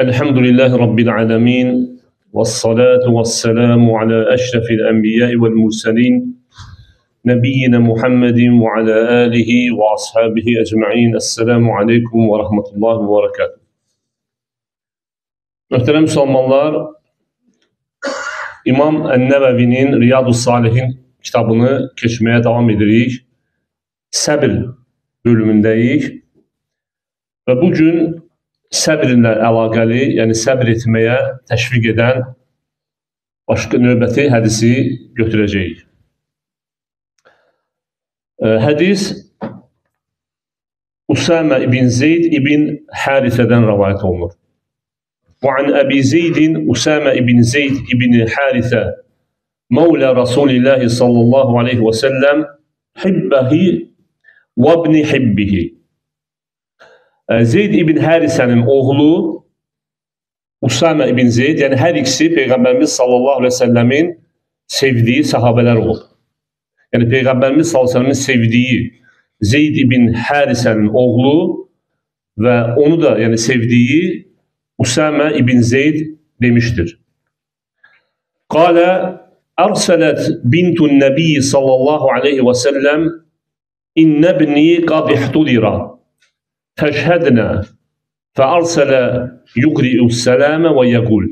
الحمد لله رب العالمين والصلاة والسلام على أشرف الأنبياء والمرسلين نبينا محمد وعلى آله وأصحابه أجمعين. السلام عليكم ورحمة الله وبركاته. Möhtərəm Müslümanlar, İmam Ən-Nəvəvinin Riyadu Salihin kitabını keçməyə davam edirik. Səbir bölümündəyik. Və bu gün səbirlə əlaqəli, yəni səbir etməyə təşviq edən başqa növbəti hədisi götürəcəyik. Ə, Hədis Usama ibn Zeyd ibn Harithədən rəvayət olunur. وعن أبي زيد أسامة بن زيد بن حارثة مولى رسول الله صلى الله عليه وسلم حبه وابن حبه Zeyd ibn Harisənin oğlu Usama ibn Zeyd, yəni hər ikisi Peyğəmbərimiz sallallahu aleyhi ve sellemin sevdiyi sahabələr olub. Yəni Peyğəmbərimiz sallallahu aleyhi ve sellemin sevdiyi Zeyd ibn Harisənin oğlu və onu da yəni sevdiyi Usama ibn Zeyd demiştir. Qala Arsalat bintun Nebi sallallahu aleyhi ve sellem İnne ibni qad ihtudira feşhedna fearsala yugri'u selame ve yekul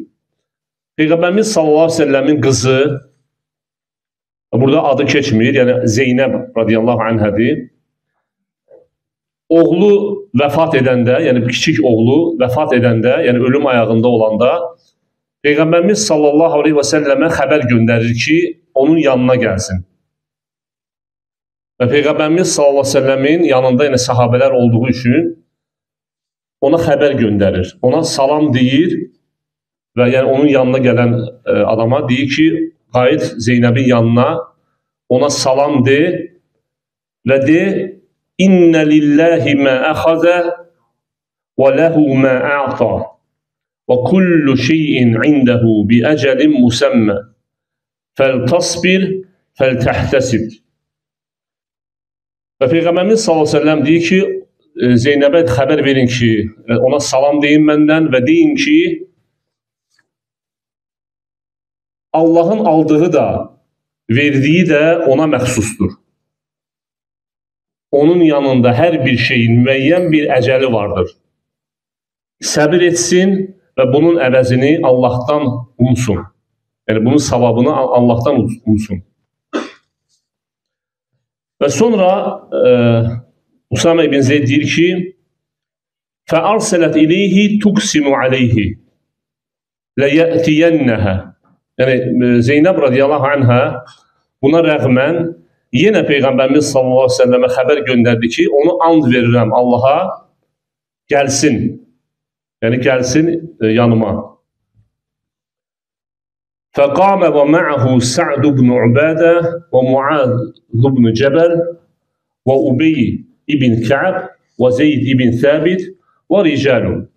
Peyğəmbərimiz sallallahu aleyhi ve sellemin qızı burada adı keçmir, yəni Zeynəb radiyallahu anhədir. Oğlu vəfat edəndə, yəni kiçik oğlu vəfat edəndə, yəni ölüm ayağında olanda Peyğəmbərimiz sallallahu aleyhi və səlləmə xəbər göndərir ki, onun yanına gəlsin. Və Peyğəmbərimiz sallallahu aleyhi və səlləmin yanında yəni sahabələr olduğu üçün ona xəbər göndərir. Ona salam deyir və yəni onun yanına gələn ə, adama deyir ki, qayıt Zeynəbin yanına, ona salam de və de İnne lillahi ma akhadha ve lehu ma a'ta ve kullu şeyin indehu bi ecelin musamma feltasbir feltehtesib Və Peyğəmbərimiz sallallahu əleyhi və səlləm deyir ki, e, Zeynəbə xəbər verin ki, e, ona salam deyin məndən və deyin ki, Allahın aldığı da, verdiyi də ona məxsusdur onun yanında hər bir şeyin müəyyən bir əcəli vardır. Səbir etsin və bunun əvəzini Allahdan umsun. Yəni bunun savabını Allahdan umsun. Və sonra e, Usama ibn Zeyd deyir ki, فَأَرْسَلَتْ إِلَيْهِ تُقْسِمُ عَلَيْهِ لَيَأْتِيَنَّهَا Yəni e, Zeynəb radiyallahu anhə buna rəğmən yenə Peyğəmbərimiz sallallahu əleyhi və səlləmə xəbər göndərdi ki, onu and verirəm Allaha gəlsin. Yəni gəlsin e, yanıma. فقام ومعه سعد بن عبادة ومعاذ بن جبل وأبي بن كعب وزيد بن ثابت ورجال.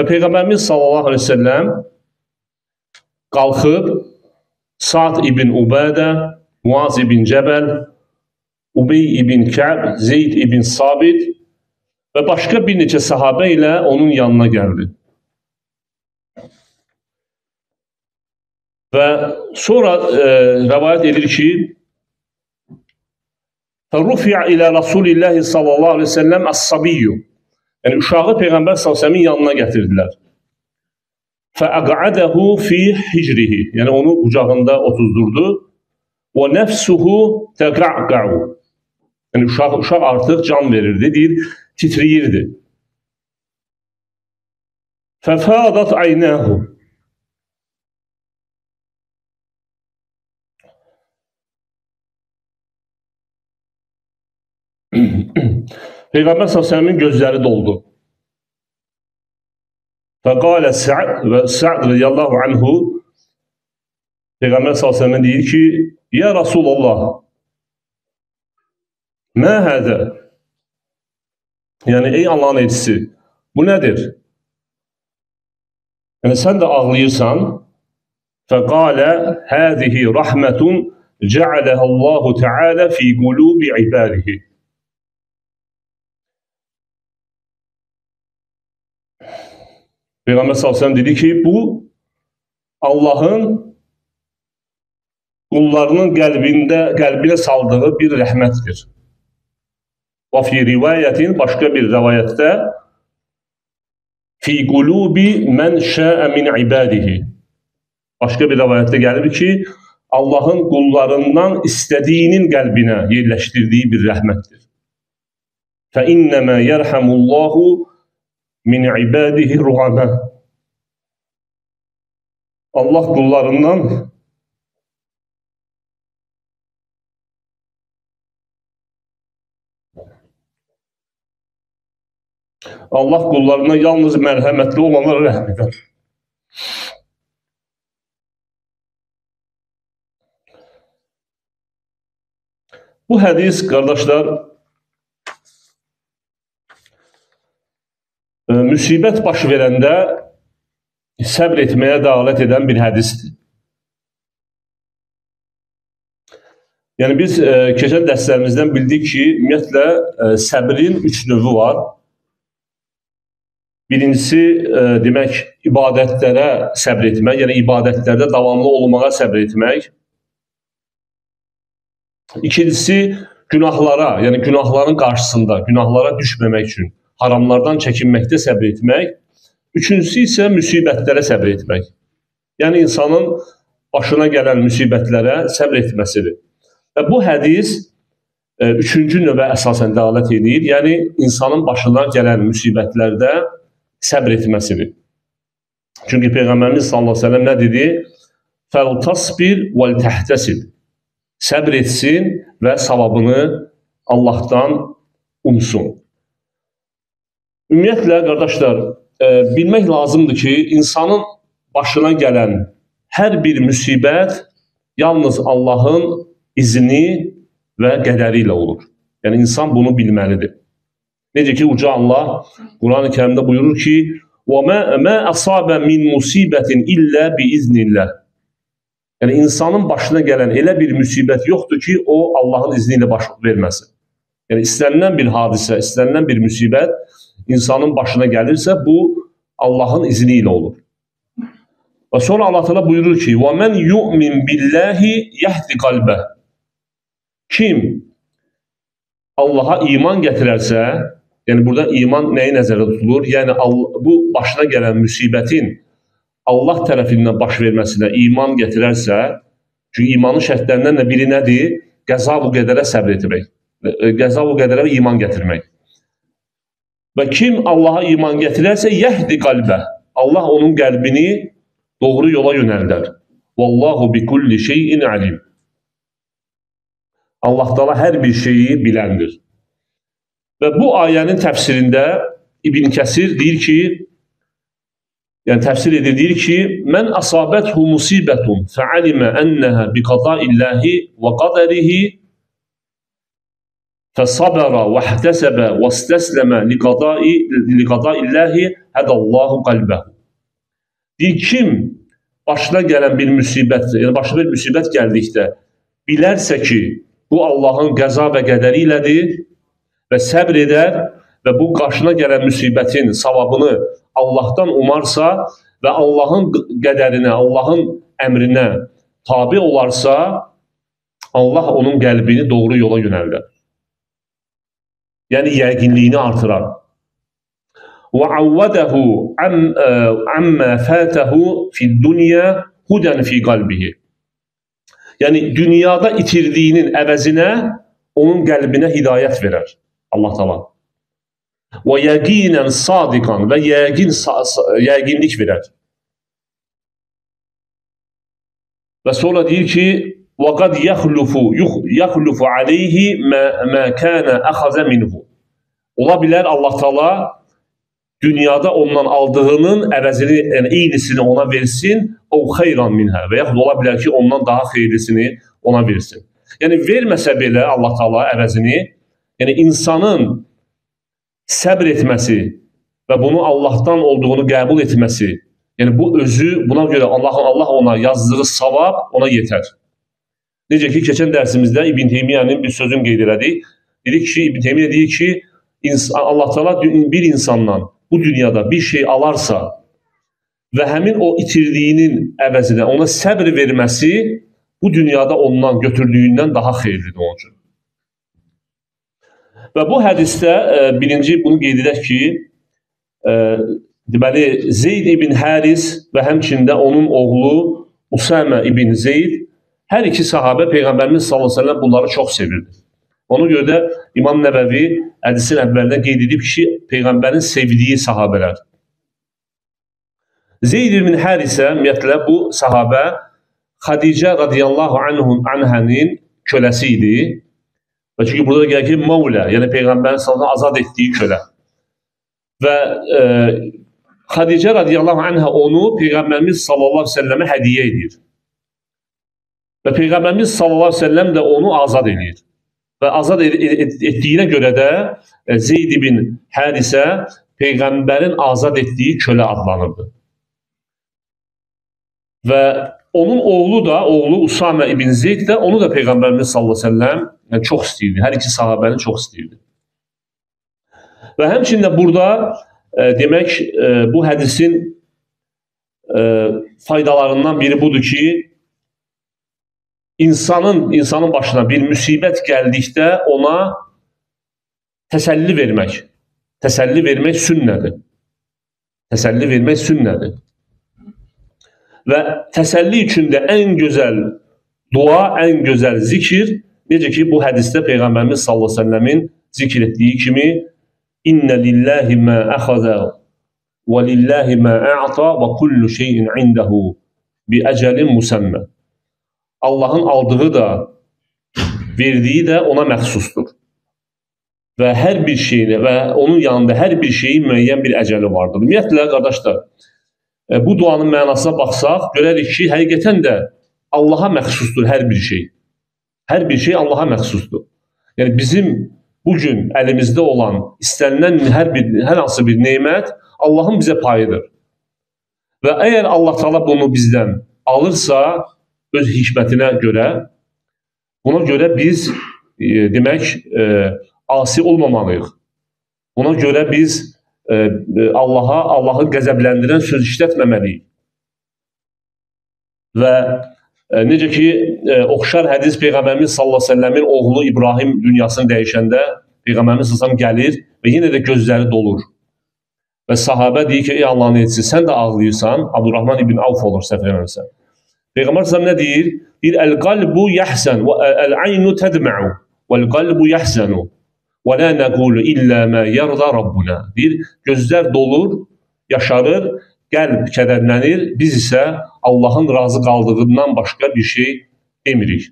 Peyğəmbərimiz sallallahu əleyhi və səlləm qalxıb Sa'd ibn Ubadə, Muaz ibn Cəbəl, Ubey ibn Kəb, Zeyd ibn Sabit və başqa bir neçə sahabə ilə onun yanına gəldi. Və sonra e, rəvayət edir ki, Rufi'a ilə Rasulillahi sallallahu aleyhi ve sellem as-sabiyyu. Yəni uşağı Peyğəmbər sallallahu aleyhi ve sellemin yanına gətirdilər. Fəəqədəhu fi hicrihi. Yəni onu qucağında otuzdurdu. Və nəfsuhu təqa'qa'u. Yəni uşaq uşaq artıq can verirdi, deyir, titrəyirdi. Fəfadat aynahu. Peyğəmbər s.ə.v-in gözləri doldu. Fəqalə Sa'd və Sa'd radiyallahu anhu Peyğəmbər s.ə.v deyir ki, Ya Rasulullah, Mə hədə? Yəni, ey Allahın elçisi, bu nədir? Yəni, sən də ağlayırsan. Fəqalə həzihi rəhmətun cəaləhə Allahu Teala fi qulubi ibadihi. Peyğəmbər sallallahu dedi ki, bu Allahın qullarının qəlbində, qəlbinə saldığı bir rəhmətdir. Və fi rivayətin, başqa bir rivayətdə fi qulubi mən şəə min ibadihi. Başqa bir rivayətdə gəlir ki, Allahın qullarından istədiyinin qəlbinə yerləşdirdiyi bir rəhmətdir. Fə innəmə yərhəmullahu min ibadihi ruhana. Allah qullarından Allah qullarına yalnız mərhəmətli olanlara rəhm edər. Bu hədis, qardaşlar, müsibət baş verəndə səbr etməyə dəalət edən bir hədisdir. Yəni biz e, keçən dərslərimizdən bildik ki, ümumiyyətlə e, səbrin üç növü var. Birincisi, e, demək, ibadətlərə səbr etmək, yəni ibadətlərdə davamlı olmağa səbr etmək. İkincisi, günahlara, yəni günahların qarşısında, günahlara düşməmək üçün haramlardan çəkinməkdə səbr etmək. Üçüncüsü isə müsibətlərə səbr etmək. Yəni insanın başına gələn müsibətlərə səbr etməsidir. Və bu hədis e, üçüncü növə əsasən dəlalət edir. Yəni insanın başına gələn müsibətlərdə səbr etməsidir. Çünki Peyğəmbərimiz sallallahu əleyhi və səlləm nə dedi? Fəltasbir vəl təhtəsib. Səbr etsin və savabını Allahdan umsun. Ümumiyyətlə qardaşlar, e, bilmək lazımdır ki, insanın başına gələn hər bir müsibət yalnız Allahın izni və qədəri ilə olur. Yəni insan bunu bilməlidir. Necə ki uca Allah Qurani-Kərimdə buyurur ki: "Və mə mə əsabə min musibətin illə bi iznillah." Yəni insanın başına gələn elə bir müsibət yoxdur ki, o Allahın izni ilə baş verməsin. Yəni istənilən bir hadisə, istənilən bir müsibət insanın başına gəlirsə, bu Allahın izni ilə olur. Və sonra Allah təala buyurur ki: "Və men yu'min billahi yahdi qalbə." Kim Allaha iman gətirərsə, Yəni burada iman nəyi nəzərdə tutulur? Yəni bu başına gələn müsibətin Allah tərəfindən baş verməsinə iman gətirərsə, çünki imanın şərtlərindən də biri nədir? Qəza bu qədərə səbr etmək. Qəza bu qədərə iman gətirmək. Və kim Allaha iman gətirərsə, yəhdi qalbə. Allah onun qəlbini doğru yola yönəldər. Vallahu bi kulli şeyin alim. Allah Taala hər bir şeyi biləndir. Və bu ayənin təfsirində İbn Kəsir deyir ki, yəni təfsir edir, deyir ki, mən asabəthu musibətun fəalimə ənnəhə biqadaillahi və qadərihi fəsabərə və ihtəsəbə və istəsləmə liqadaillahi hədəllahu qalbəhu. Deyir, kim başına gələn bir müsibət, yəni başına bir müsibət gəldikdə bilərsə ki, bu Allahın qəza və qədəri ilədir, və səbr edər və bu qarşına gələn müsibətin savabını Allahdan umarsa və Allahın qədərinə, Allahın əmrinə tabi olarsa, Allah onun qəlbini doğru yola yönəldər. Yəni yəqinliyini artırar. Və avvadahu amma fatahu fi'd-dunya hudan fi qalbihi. Yəni dünyada itirdiyinin əvəzinə onun qəlbinə hidayət verər. Allah Taala. Və yəqinən sadiqan və yəqin yəqinlik verər. Və sonra deyir ki, qad yaxlufu yaxlufu alayhi ma ma kana axaza minhu. Ola bilər Allah Taala dünyada ondan aldığının əvəzini, yəni eynisini ona versin, o xeyran minhə və yaxud ola bilər ki, ondan daha xeyirlisini ona versin. Yəni verməsə belə Allah Taala əvəzini Yəni insanın səbr etməsi və bunu Allahdan olduğunu qəbul etməsi, yəni bu özü buna görə Allah Allah ona yazdığı savab ona yetər. Necə ki keçən dərsimizdə İbn Teymiyənin bir sözünü qeyd elədik. Dedik ki İbn Teymiyyə deyir ki Allah Taala bir insandan bu dünyada bir şey alarsa və həmin o itirdiyinin əvəzinə ona səbr verməsi bu dünyada ondan götürdüyündən daha xeyirlidir onun üçün. Və bu hədisdə e, birinci bunu qeyd edək ki, e, deməli Zeyd ibn Haris və həmçində onun oğlu Usama ibn Zeyd hər iki sahabə Peyğəmbərimiz sallallahu əleyhi bunları çox sevirdi. Ona görə də İmam Nəvəvi hədisin əvvəlində qeyd edib ki, Peyğəmbərin sevdiyi sahabələr. Zeyd ibn Harisə ümumiyyətlə bu sahabə Xadicə radiyallahu anhun anhənin köləsi idi. Və çünki burada gəlir ki, Mavlə, yəni Peyğəmbərin sallallahu azad etdiyi kölə. Və e, Xadicə radiyallahu anhə onu Peyğəmbərimiz sallallahu əleyhi və səlləmə hədiyyə edir. Və Peyğəmbərimiz sallallahu əleyhi və səlləm də onu azad edir. Və azad ed ed etdiyinə görə də e, Zeyd ibn Hərisə Peyğəmbərin azad etdiyi kölə adlanırdı. Və onun oğlu da, oğlu Usame ibn Zeyd də onu da Peyğəmbərimiz sallallahu əleyhi və səlləm yəni çox istəyirdi. Hər iki sahabəni çox istəyirdi. Və həmçində burada e, demək e, bu hədisin e, faydalarından biri budur ki, insanın insanın başına bir müsibət gəldikdə ona təsəlli vermək, təsəlli vermək sünnədir. Təsəlli vermək sünnədir. Və təsəlli üçün də ən gözəl dua, ən gözəl zikir, necə ki, bu hədisdə Peyğəmbərimiz sallallahu əleyhi və səlləmin zikr etdiyi kimi İnnə lillahi mə əxəzə və lillahi mə ə'ta və kullu şeyin indəhu bi əcəlin müsəmmə. Allahın aldığı da, verdiyi də ona məxsusdur. Və hər bir şeyini və onun yanında hər bir şeyin müəyyən bir əcəli vardır. Ümumiyyətlə, qardaşlar, E, bu duanın mənasına baxsaq, görərik ki, həqiqətən də Allaha məxsusdur hər bir şey. Hər bir şey Allaha məxsusdur. Yəni bizim bu gün əlimizdə olan istənilən hər bir hər hansı bir nemət Allahın bizə payıdır. Və əgər Allah Taala bunu bizdən alırsa öz hikmətinə görə buna görə biz e, demək e, asi olmamalıyıq. Buna görə biz E, e, Allaha, Allahı qəzəbləndirən söz işlətməməliyik. Və e, necə ki, oxşar hədis Peyğəmbərimiz sallallahu əleyhi və səlləmin oğlu İbrahim dünyasını dəyişəndə Peyğəmbərimiz sallallahu gəlir və yenə də gözləri dolur. Və sahabə deyir ki, ey Allahın elçisi, sən də ağlayırsan. Abdurrahman ibn Avf olur səhv eləmirəmsə. Peyğəmbər sallallahu nə deyir? Deyir, "El-qalbu yahzan və el-aynu tadma'u vel-qalbu yahzanu." Və la nəqulu illə mə yarda rabbuna. Deyir, gözlər dolur, yaşarır, qəlb kədərlənir. Biz isə Allahın razı qaldığından başqa bir şey demirik.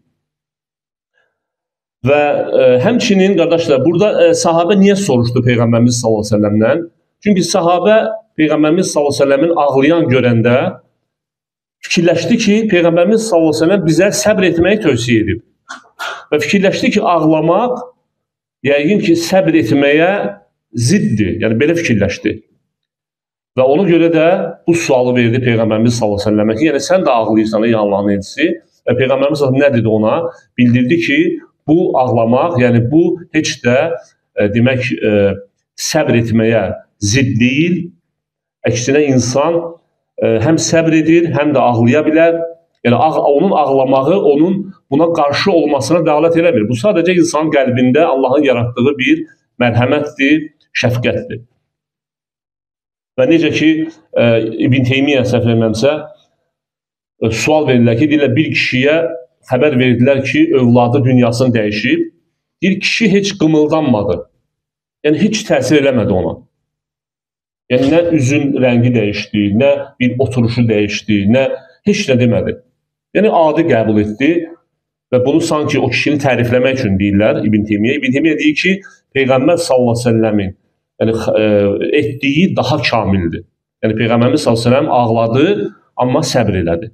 Və e, həmçinin qardaşlar, burada e, sahabə niyə soruşdu Peyğəmbərimiz sallallahu əleyhi və səlləmdən? Çünki sahabə Peyğəmbərimiz sallallahu əleyhi və səlləmin ağlayan görəndə fikirləşdi ki, Peyğəmbərimiz sallallahu əleyhi və səlləm bizə səbr etməyi tövsiyə edib. Və fikirləşdi ki, ağlamaq yəqin ki, səbr etməyə ziddir. Yəni belə fikirləşdi. Və ona görə də bu sualı verdi Peyğəmbərimiz sallallahu əleyhi və səlləmə ki, yəni sən də ağlayırsan ey Allahın elçisi. Və Peyğəmbərimiz nə dedi ona? Bildirdi ki, bu ağlamaq, yəni bu heç də e, demək e, səbr etməyə zidd deyil. Əksinə insan həm səbr edir, həm də ağlaya bilər. Yəni onun ağlamağı onun buna qarşı olmasına dəlalət eləmir. Bu sadəcə insan qəlbində Allahın yaratdığı bir mərhəmətdir, şəfqətdir. Və necə ki e, İbn Teymiyyə səhv etmirəmsə e, sual verirlər ki, deyirlər bir kişiyə xəbər verdilər ki, övladı dünyasını dəyişib. Bir kişi heç qımıldanmadı. Yəni heç təsir eləmədi ona. Yəni nə üzün rəngi dəyişdi, nə bir oturuşu dəyişdi, nə heç nə demədi. Yəni adi qəbul etdi və bunu sanki o kişini tərifləmək üçün deyirlər İbn Teymiyyə. İbn Teymiyyə deyir ki, Peyğəmbər sallallahu əleyhi və səlləmin yəni e, etdiyi daha kamildir. Yəni Peyğəmbərimiz sallallahu əleyhi və səlləm ağladı, amma səbr elədi.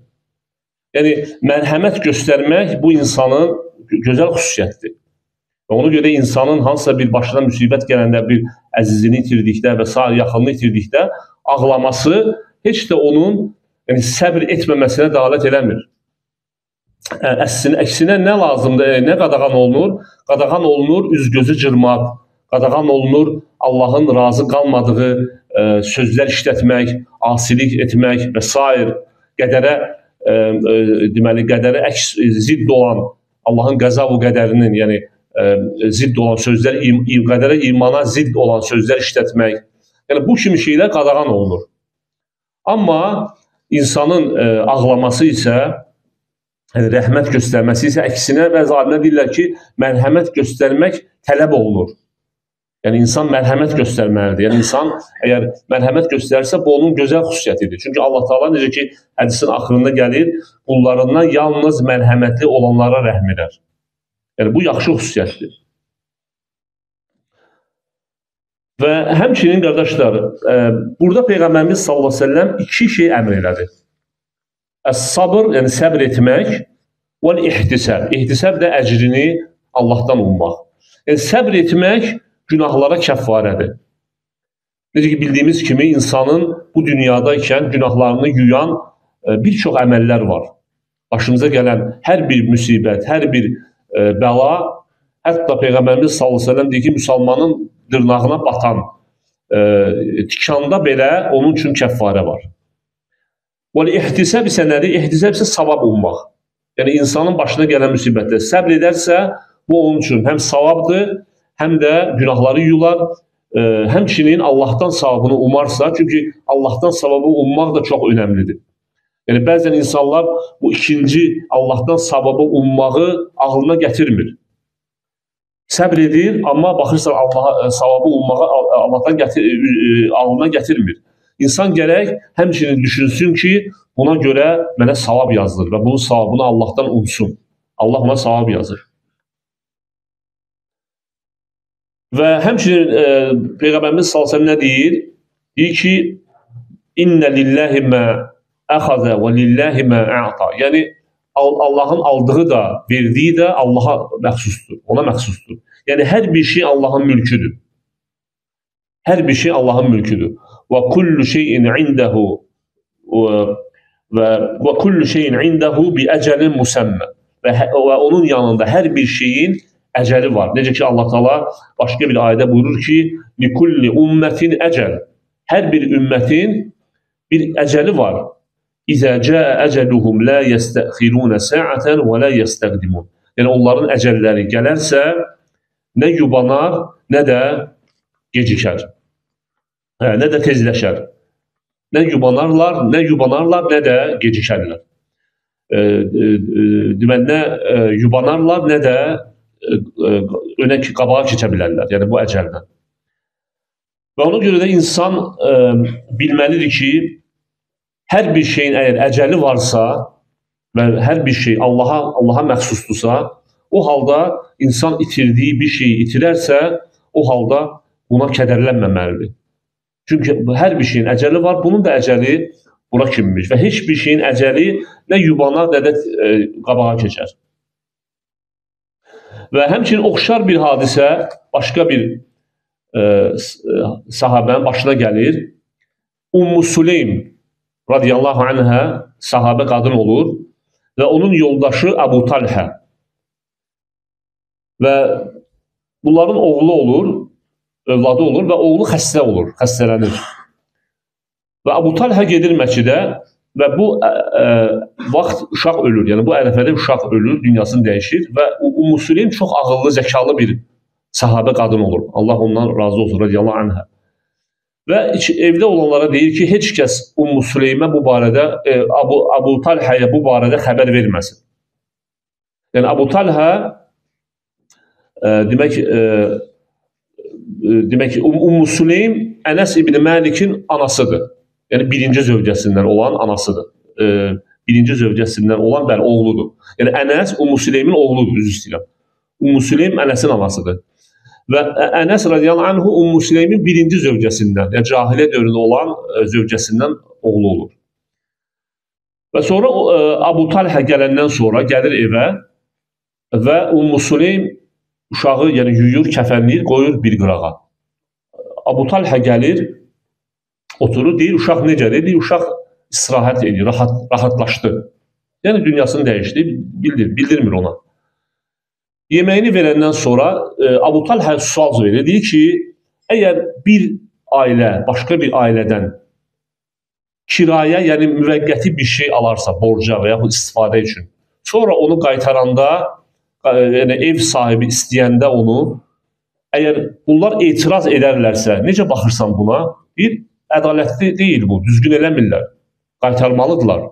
Yəni mərhəmət göstərmək bu insanın gözəl xüsusiyyətidir. Və ona görə insanın hansısa bir başına müsibət gələndə, bir əzizini itirdikdə və sair yaxınını itirdikdə ağlaması heç də onun yəni səbr etməməsinə dəlalət eləmir. Əksinə, əksinə nə lazımdır, nə qadağan olunur? Qadağan olunur üz-gözü cırmaq, qadağan olunur Allahın razı qalmadığı ə, sözlər işlətmək, asilik etmək və s. qədərə ə, ə, deməli qədərə əks zidd olan Allahın qəza və qədərinin, yəni ə, zidd olan sözlər, im, qədərə imana zidd olan sözlər işlətmək. Yəni bu kimi şeylər qadağan olunur. Amma insanın ə, ağlaması isə yəni rəhmət göstərməsi isə əksinə bəzi alimlər deyirlər ki, mərhəmət göstərmək tələb olunur. Yəni insan mərhəmət göstərməlidir. Yəni insan əgər mərhəmət göstərsə, bu onun gözəl xüsusiyyətidir. Çünki Allah Taala necə ki hədisin axırında gəlir, qullarından yalnız mərhəmətli olanlara rəhm edər. Yəni bu yaxşı xüsusiyyətdir. Və həmçinin qardaşlar, e, burada Peyğəmbərimiz sallallahu əleyhi və səlləm iki şey əmr elədi. Əs-sabr, yəni səbr etmək, və ihtisab. İhtisab da əcrini Allahdan ummaq. Yəni səbr etmək günahlara kəffarədir. Necə ki bildiyimiz kimi insanın bu dünyada ikən günahlarını yuyan e, bir çox əməllər var. Başımıza gələn hər bir müsibət, hər bir bəla, hətta Peyğəmbərimiz sallallahu əleyhi və səlləm deyir ki, müsəlmanın dırnağına batan e, tikanda belə onun üçün kəffarə var. Və ihtisab isə nədir? İhtisab isə savab ummaq. Yəni insanın başına gələn müsibətdə səbr edərsə, bu onun üçün həm savabdır, həm də günahları yular, e, həmçinin Allahdan savabını umarsa, çünki Allahdan savabı ummaq da çox önəmlidir. Yəni bəzən insanlar bu ikinci Allahdan savabı ummağı ağlına gətirmir. Səbr edir, amma baxırsan Allaha e, savabı ummağı Allahdan gətir, e, ağlına gətirmir. İnsan gərək həmçinin düşünsün ki, buna görə mənə savab yazılır və bunun savabını Allahdan umsun. Allah ona savab yazır. Və həmçinin e, Peyğəmbərimiz sallallahu nə deyir? Deyir ki, İnnə lillahi mə əxəzə və lillahi mə ə'ta. Yəni Allahın aldığı da, verdiyi də Allaha məxsusdur, ona məxsusdur. Yəni hər bir şey Allahın mülküdür. Hər bir şey Allahın mülküdür. Və kullu şeyin indehu və və kullu şeyin indehu bi əcəlin musamma. Və, və onun yanında hər bir şeyin əcəli var. Necə ki Allah Taala başqa bir ayədə buyurur ki, "Likulli ummetin ecel." Hər bir ümmətin bir əcəli var. İzə caa eceluhum la yestəxirun sa'atan və la yestəqdimun. Yəni onların əcəlləri gələrsə, nə yubanar, nə də gecikər. Hə, nə də tezləşər. Nə yubanarlar, nə yubanarlar, nə də gecikərlər. E, e, deməli, nə e, yubanarlar, nə də önə ki, qabağa keçə bilərlər. Yəni bu əcəldən. Və ona görə də insan ə, bilməlidir ki, hər bir şeyin əgər əcəli varsa və hər bir şey Allaha Allaha məxsusdursa, o halda insan itirdiyi bir şeyi itirərsə, o halda buna kədərlənməməlidir. Çünki hər bir şeyin əcəli var, bunun da əcəli bura kimmiş və heç bir şeyin əcəli nə yubana, nə də ə, qabağa keçər. Və həmçinin oxşar bir hadisə başqa bir e, e, sahabənin başına gəlir. Ummu Süleym radiyallahu anhə sahabə qadın olur və onun yoldaşı Əbu Talhə. Və bunların oğlu olur, övladı olur və oğlu xəstə olur, xəstələnir. Və Əbu Talhə gedir məscidə Və bu ə, ə, vaxt uşaq ölür. Yəni bu ərəfədə uşaq ölür, dünyasını dəyişir və Ummu Süleym çox ağıllı, zəkalı bir sahabə qadın olur. Allah ondan razı olsun radiyallahu anhə. Və evdə olanlara deyir ki, heç kəs Ummu Süleymə bu barədə e, Abu Abu Talhəyə bu barədə xəbər verməsin. Yəni Abu Talhə e, demək e, e demək ki, Ummu Süleym Ənəs ibn Məlikin anasıdır. Yəni birinci zövcəsindən olan anasıdır. E, birinci zövcəsindən olan bəli oğludur. Yəni Ənəs Ummu Süleymin oğludur, üzr istəyirəm. Ummu Süleym Ənəsin anasıdır. Və Ənəs radiyallahu anhu Ummu Süleymin birinci zövcəsindən, yəni cahiliyə dövründə olan e, zövcəsindən oğlu olur. Və sonra e, Abu Talhə gələndən sonra gəlir evə və Ummu Süleym uşağı yəni yuyur, kəfənləyir, qoyur bir qırağa. Abu Talhə gəlir, oturur, deyir uşaq necədir? Deyir uşaq istirahət edir, rahat rahatlaşdı. Yəni dünyasını dəyişdi, bildir, bildirmir ona. Yeməyini verəndən sonra e, Abu Talhə sual verir. Deyir ki, əgər bir ailə başqa bir ailədən kirayə, yəni müvəqqəti bir şey alarsa, borca və yaxud istifadə üçün, sonra onu qaytaranda, yəni ev sahibi istəyəndə onu əgər bunlar etiraz edərlərsə, necə baxırsan buna? Bir ədalətli deyil bu, düzgün eləmirlər. Qaytarmalıdırlar.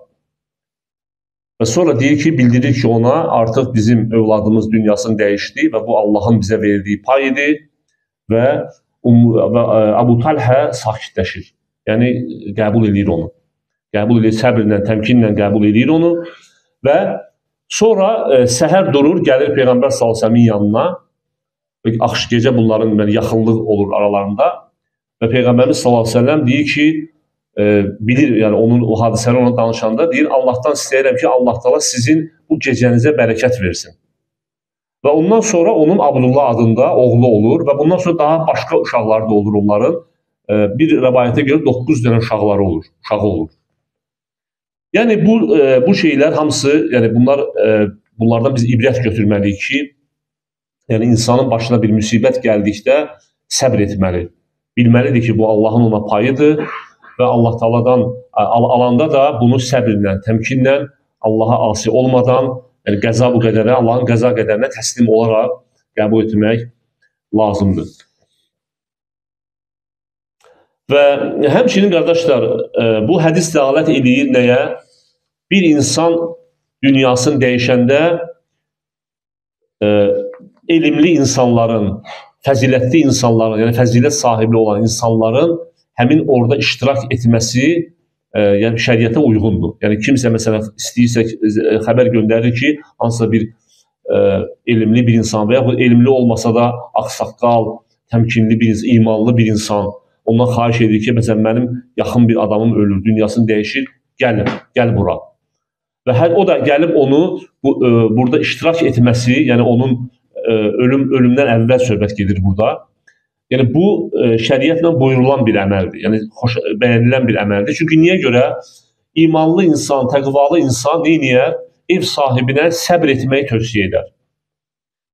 Və sonra deyir ki, bildirir ki, ona artıq bizim övladımız dünyasını dəyişdi və bu Allahın bizə verdiyi pay idi və, um, və Əbu Talhə sakitləşir. Yəni qəbul edir onu. Qəbul edir səbrlə, təmkinlə qəbul edir onu və sonra ə, e, səhər durur, gəlir Peyğəmbər sallallahu yanına. Və axş gecə bunların yəni yaxınlıq olur aralarında və Peyğəmbərimiz sallallahu deyir ki, e, bilir, yəni onun o hadisəni ona danışanda deyir, Allahdan istəyirəm ki, Allah Taala sizin bu gecənizə bərəkət versin. Və ondan sonra onun Abdullah adında oğlu olur və bundan sonra daha başqa uşaqlar da olur onların bir rəvayətə görə 9 dənə uşaqları olur, uşağı olur. Yəni bu e, bu şeylər hamısı, yəni bunlar e, bunlardan biz ibrət götürməliyik ki, yəni insanın başına bir müsibət gəldikdə səbr etməli. Bilməlidir ki, bu Allahın ona payıdır və Allah Taala'dan al alanda da bunu səbrlə, təmkinlə, Allaha asi olmadan, yəni qəza bu qədərə, Allahın qəza qədərinə təslim olaraq qəbul etmək lazımdır. Və həmçinin qardaşlar, e, bu hədis dəlalət edir nəyə? Bir insan dünyasını dəyişəndə e, elmli insanların, fəzilətli insanların, yəni fəzilət sahibi olan insanların həmin orada iştirak etməsi e, yəni şəriətə uyğundur. Yəni kimsə məsələn istəyirsə xəbər göndərir ki, hansısa bir ə, elmli bir insan və yaxud elmli olmasa da ağsaqqal, təmkinli bir insan, imanlı bir insan Ondan xahiş edir ki, məsələn, mənim yaxın bir adamım ölür, dünyasını dəyişir, gəl, gəl bura. Və hər o da gəlib onu bu ə, e, burada iştirak etməsi, yəni onun ə, e, ölüm ölümdən əvvəl söhbət gedir burada. Yəni bu e, şəriətlə buyurulan bir əməldir. Yəni xoş bəyənilən bir əməldir. Çünki niyə görə imanlı insan, təqvalı insan nə edir? Ev sahibinə səbr etməyi tövsiyə edər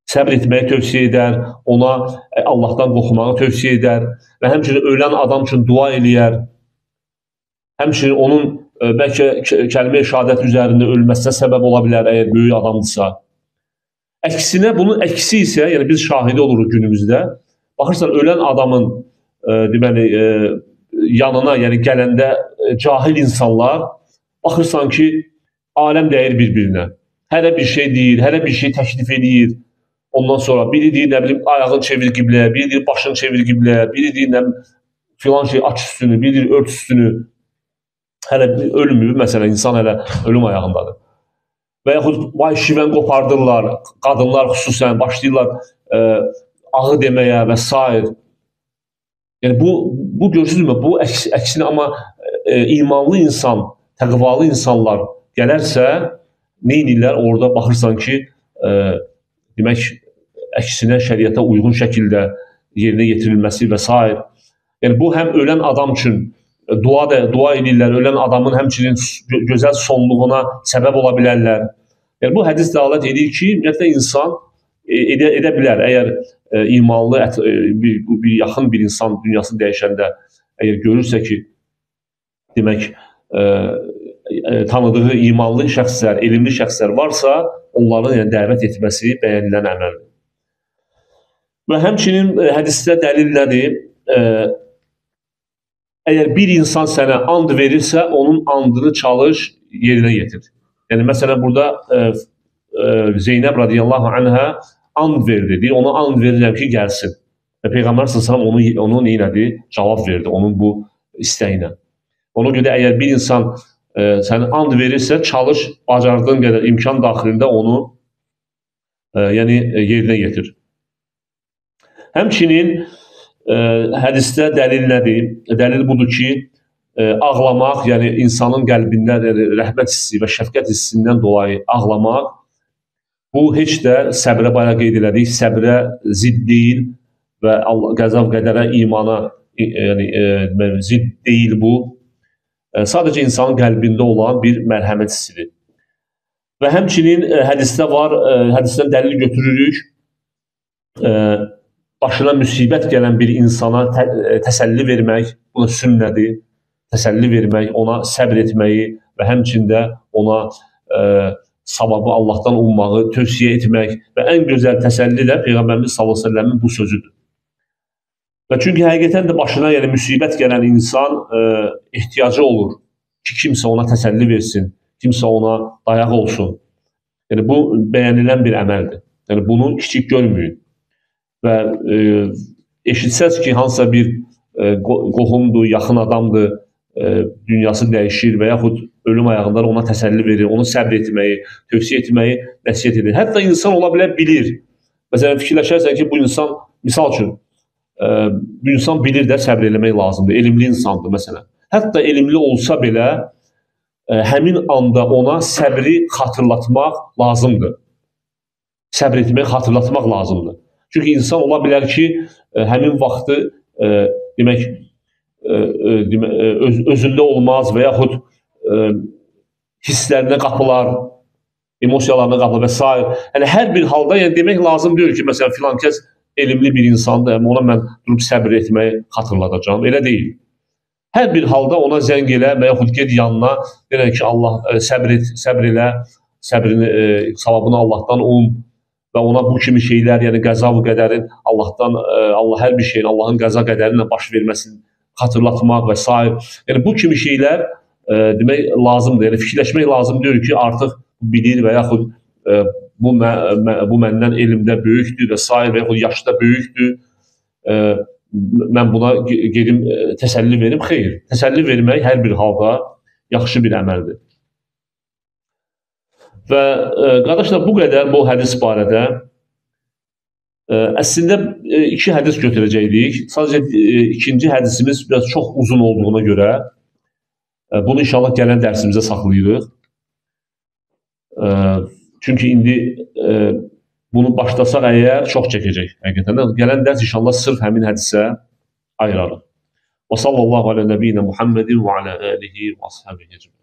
səbr etməyi tövsiyə edər, ona e, Allahdan qorxmağı tövsiyə edər və həmçinin ölən adam üçün dua eləyər. Həmçinin onun e, bəlkə kəlmə-i şahadət üzərində ölməsinə səbəb ola bilər əgər böyük adamdırsa. Əksinə bunun əksi isə, yəni biz şahidi oluruq günümüzdə. Baxırsan ölən adamın e, deməli ə, yanına, yəni gələndə ə, cahil insanlar baxırsan ki, aləm dəyir bir-birinə. Hərə bir şey deyir, hərə bir şey təklif edir. Ondan sonra biri deyir, nə bilim, ayağını çevir qibləyə, biri deyir, başını çevir qibləyə, biri deyir, nə filan şey aç üstünü, biri deyir, ört üstünü. Hələ ölmüyor, məsələn, insan hələ ölüm ayağındadır. Və yaxud vay şivən qopardırlar, qadınlar xüsusən başlayırlar ə, ağı deməyə və s. Yəni bu bu görürsünüzmü? Bu əks, əksinə amma ə, imanlı insan, təqvalı insanlar gələrsə, nə edirlər? Orada baxırsan ki, ə, demək əksinə şəriətə uyğun şəkildə yerinə yetirilməsi və s. Yəni bu həm ölən adam üçün e, dua da dua edirlər, ölən adamın həmçinin gözəl sonluğuna səbəb ola bilərlər. Yəni bu hədis dəlalət edir ki, ümumiyyətlə insan e, edə, edə bilər. Əgər e, imanlı ət, e, bir, bir yaxın bir insan dünyasını dəyişəndə əgər görürsə ki, demək e, e, tanıdığı imanlı şəxslər, elmli şəxslər varsa, onların yəni dəvət etməsi bəyənilən əməldir. Və həmçinin e, hədisdə dəlil nədir? E, əgər bir insan sənə and verirsə, onun andını çalış, yerinə yetir. Yəni məsələn burada e, e, Zeynəb radiyallahu anhə and verdi. Deyir, ona and verirəm ki, gəlsin. Və Peyğəmbər sallallahu onu onu etdi? Cavab verdi onun bu istəyinə. Ona görə əgər bir insan e, səni and verirsə, çalış bacardığın qədər imkan daxilində onu e, yəni e, yerinə yetir. Həmçinin e, hədisdə dəlil nədir? Dəlil budur ki, e, ağlamaq, yəni insanın qəlbindən yəni, rəhmət hissi və şəfqət hissindən dolayı ağlamaq bu heç də səbrə bayaq qeyd elədik, səbrə zidd deyil və qəzab qədərə imana e, yəni e, zidd deyil bu sadəcə insanın qəlbində olan bir mərhəmət hissidir. Və həmçinin hədisdə var, hədisdən dəlil götürürük. başına müsibət gələn bir insana tə, ə, təsəlli vermək, bu da sünnədir. Təsəlli vermək, ona səbr etməyi və həmçində ona ə, savabı Allahdan ummağı tövsiyə etmək və ən gözəl təsəlli də Peyğəmbərimiz sallallahu əleyhi və səlləmin bu sözüdür. Və çünki həqiqətən də başına yəni müsibət gələn insan ə, ehtiyacı olur ki, kimsə ona təsəlli versin, kimsə ona dayaq olsun. Yəni bu bəyənilən bir əməldir. Yəni bunu kiçik görməyin. Və e, eşitsəz ki, hansısa bir e, qohumdur, yaxın adamdır, e, dünyası dəyişir və yaxud ölüm ayağında ona təsəlli verir, onu səbr etməyi, tövsiyə etməyi nəsihət edir. Hətta insan ola bilər bilir. Məsələn, fikirləşərsən ki, bu insan misal üçün ə, bu insan bilir də səbr eləmək lazımdır. Elmli insandır məsələn. Hətta elmli olsa belə ə, həmin anda ona səbri xatırlatmaq lazımdır. Səbr etməyi xatırlatmaq lazımdır. Çünki insan ola bilər ki, ə, həmin vaxtı ə, demək ə, ə, demə, öz, özündə olmaz və yaxud ə, hisslərinə qapılar, emosiyalarına qapılar və s. Yəni hər bir halda yəni demək lazım deyil ki, məsələn filan kəs elmli bir insandır, amma ona mən durub səbr etməyi xatırladacağam. Elə deyil. Hər bir halda ona zəng elə və yaxud get yanına, deyək ki, Allah ə, səbr et, səbr elə, səbrini, ə, savabını Allahdan um və ona bu kimi şeylər, yəni qəza və qədərin Allahdan, ə, Allah hər bir şeyin Allahın qəza qədəri ilə baş verməsini xatırlatmaq və s. Yəni bu kimi şeylər ə, demək lazımdır. Yəni fikirləşmək lazımdır ki, artıq bilir və yaxud ə, bu mə, mə, bu məndən elmdə böyükdür və s. və yaxud yaşda böyükdür. E, mən buna gedim e, təsəlli verim. Xeyr, təsəlli vermək hər bir halda yaxşı bir əməldir. Və e, qardaşlar bu qədər bu hədis barədə e, əslində e, iki hədis götürəcəkdik. Sadəcə e, ikinci hədisimiz biraz çox uzun olduğuna görə e, bunu inşallah gələn dərsimizə saxlayırıq. Çünki indi e, bunu başlasaq əgər çox çəkəcək həqiqətən də. Gələn dərs inşallah sırf həmin hədisə ayırarıq. Və sallallahu alə nəbiyyinə Muhammedin və alə alihi və ashabihi ecmaîn.